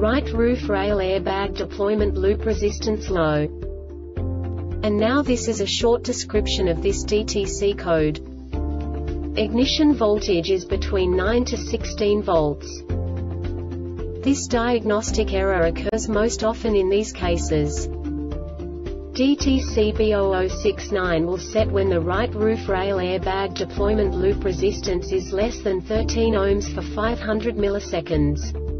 Right roof rail airbag deployment loop resistance low. And now this is a short description of this DTC code. Ignition voltage is between 9 to 16 volts. This diagnostic error occurs most often in these cases. DTC B0069 will set when the right roof rail airbag deployment loop resistance is less than 13 ohms for 500 milliseconds.